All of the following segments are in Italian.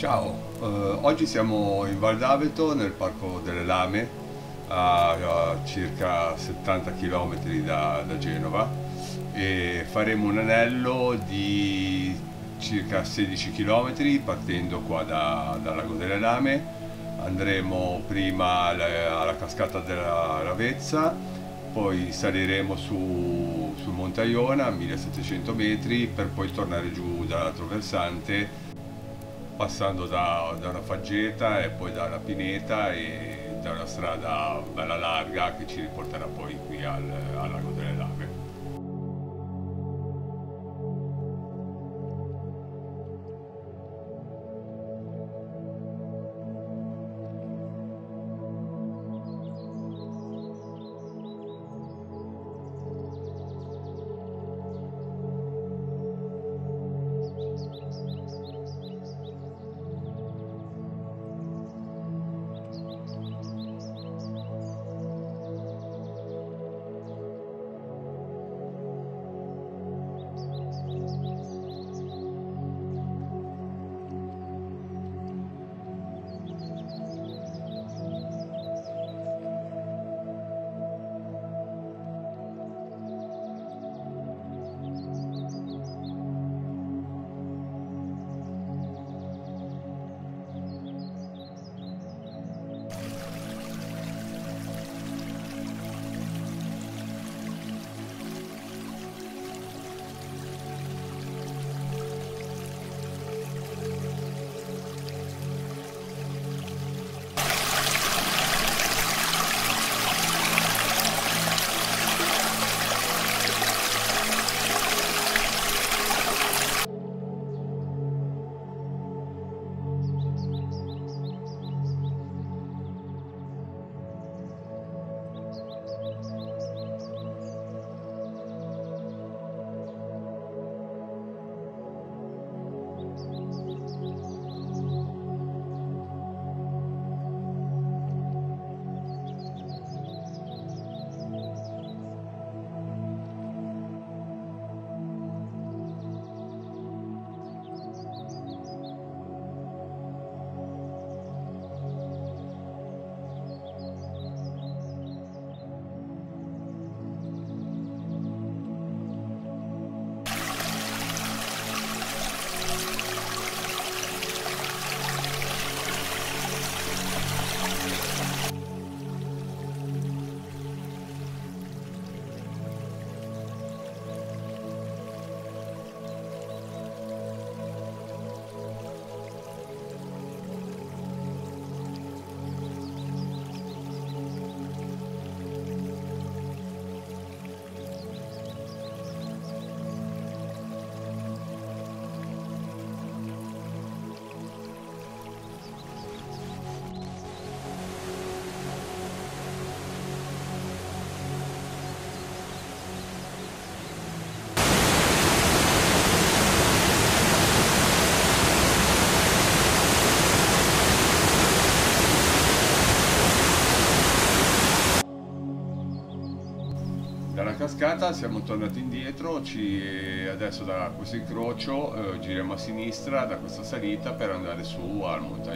Ciao, eh, oggi siamo in Val d'Aveto nel Parco delle Lame a, a circa 70 km da, da Genova e faremo un anello di circa 16 km partendo qua da, dal Lago delle Lame. Andremo prima alla, alla cascata della Ravezza poi saliremo su, sul Monte Iona a 1700 metri per poi tornare giù dall'altro versante passando da, da, una faggeta e poi da una pineta e da una strada bella larga che ci riporterà poi qui al, al lago delle cascata siamo tornati indietro, ci, adesso da questo incrocio eh, giriamo a sinistra da questa salita per andare su al Monte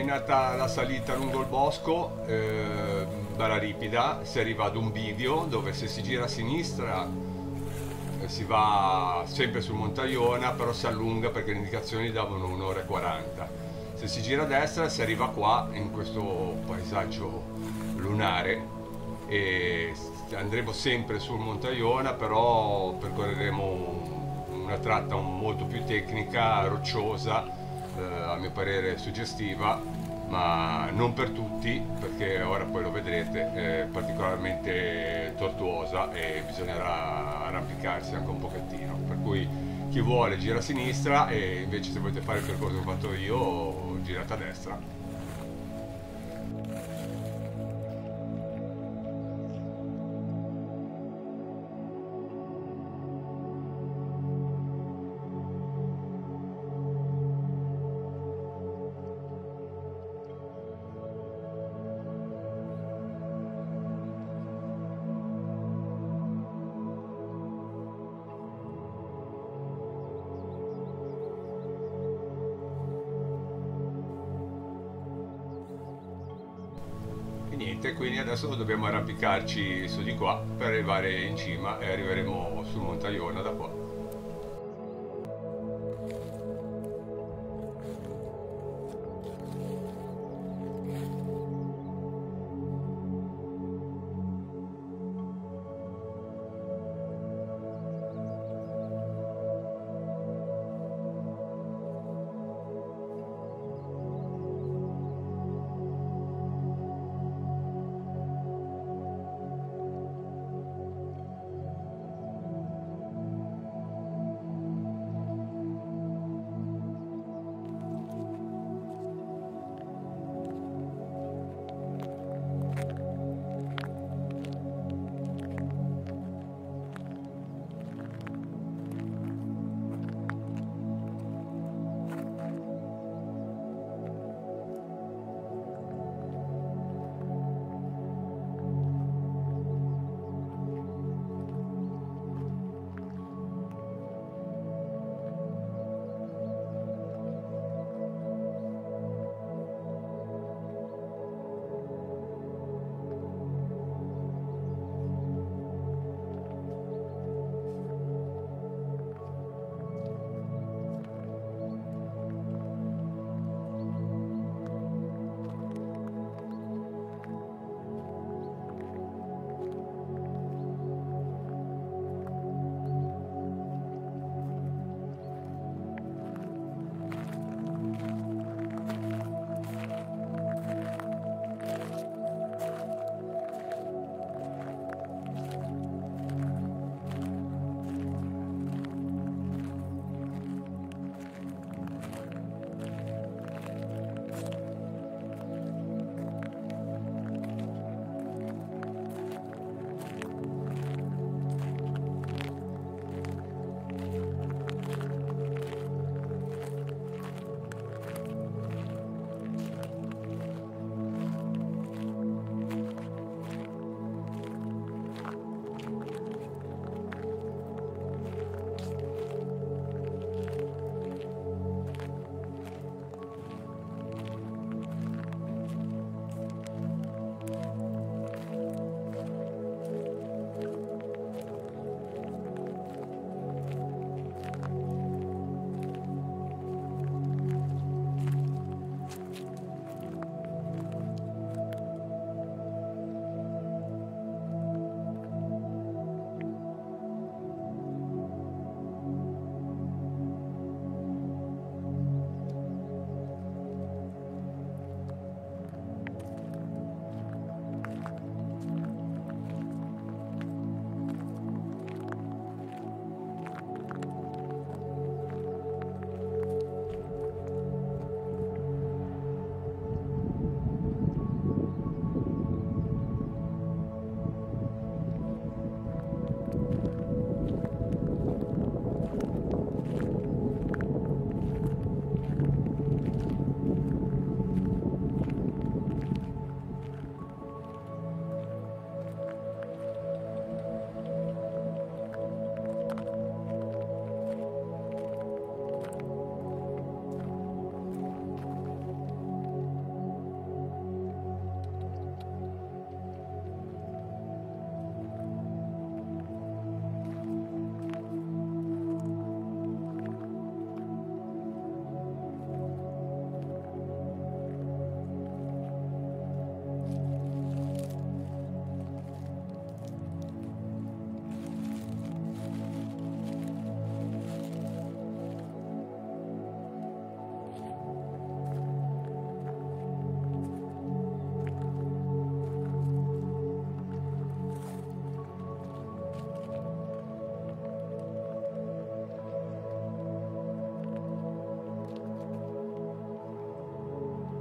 Terminata la salita lungo il bosco, eh, bella ripida, si arriva ad un bivio dove se si gira a sinistra eh, si va sempre sul Montaiona, però si allunga perché le indicazioni davano un'ora e 40. Se si gira a destra si arriva qua in questo paesaggio lunare e andremo sempre sul Montaiona, però percorreremo una tratta molto più tecnica, rocciosa, eh, a mio parere suggestiva, ma non per tutti, perché ora poi lo vedrete, è particolarmente tortuosa e bisognerà arrampicarsi anche un pochettino. Per cui chi vuole gira a sinistra e invece se volete fare il percorso che ho fatto io girate a destra. Niente, quindi adesso dobbiamo arrampicarci su di qua per arrivare in cima e arriveremo sul Montaiona da qua.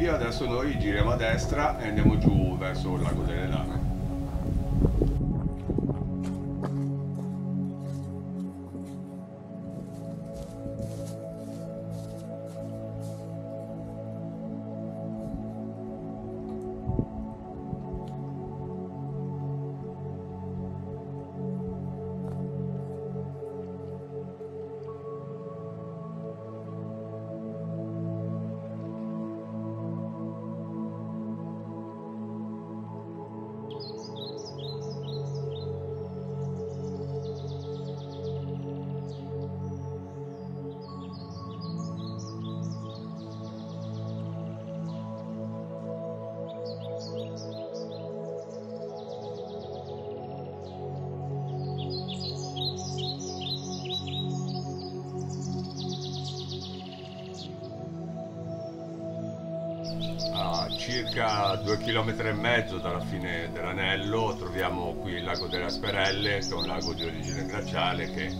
bivio, adesso noi giriamo a destra e andiamo giù verso il lago delle Lame. A circa due chilometri e mezzo dalla fine dell'anello troviamo qui il lago delle Asperelle che è un lago di origine glaciale che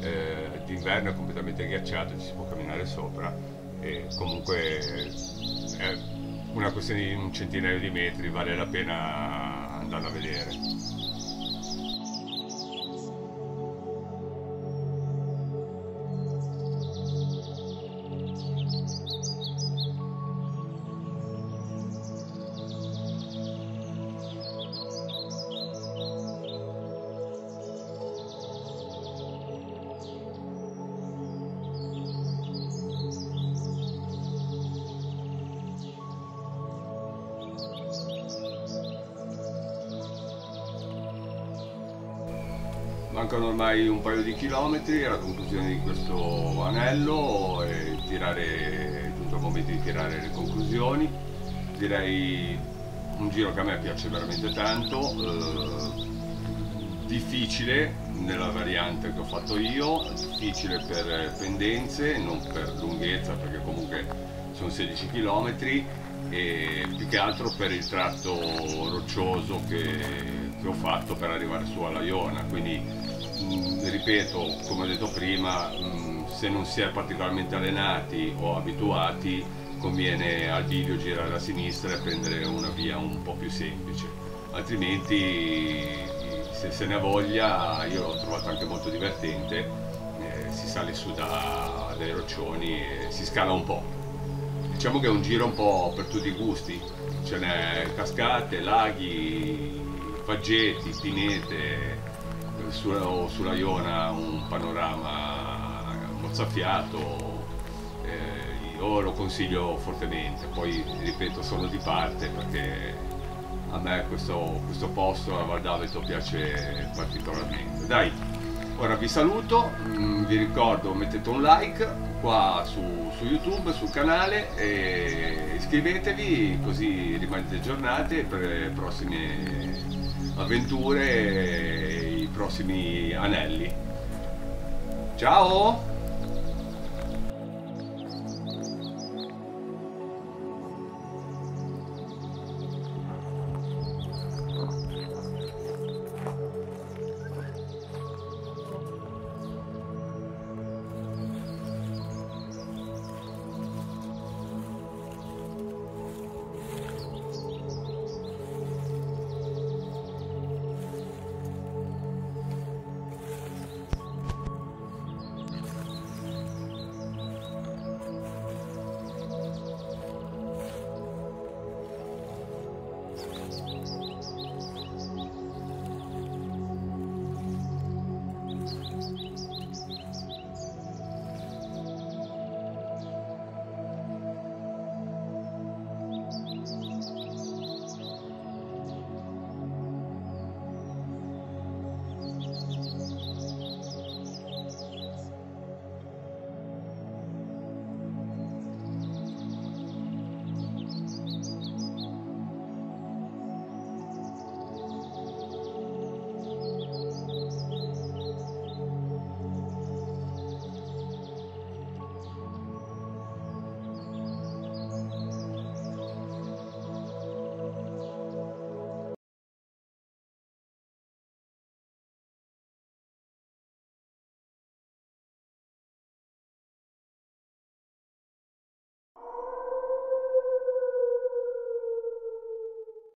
eh, d'inverno è completamente ghiacciato ci si può camminare sopra e comunque è una questione di un centinaio di metri vale la pena andarlo a vedere Mancano ormai un paio di chilometri alla conclusione di questo anello e tirare, è giunto il momento di tirare le conclusioni. Direi un giro che a me piace veramente tanto, eh, difficile nella variante che ho fatto io, difficile per pendenze, non per lunghezza perché comunque sono 16 km e più che altro per il tratto roccioso che, che ho fatto per arrivare su alla Iona, quindi mh, ripeto, come ho detto prima, mh, se non si è particolarmente allenati o abituati conviene al video girare a sinistra e prendere una via un po' più semplice, altrimenti se se ne ha voglia io l'ho trovato anche molto divertente, eh, si sale su da dai roccioni e si scala un po'. Diciamo che è un giro un po' per tutti i gusti, ce n'è cascate, laghi, faggetti, pinete, su- sulla Iona un panorama mozzafiato, eh, io lo consiglio fortemente, poi ripeto sono di parte perché a me questo, questo posto, la Val d'Aveto, piace particolarmente. Dai, ora vi saluto, mm, vi ricordo mettete un like qua su, su YouTube, sul canale e iscrivetevi così rimanete aggiornati per le prossime avventure prossimi anelli. Ciao!